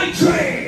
Night Train.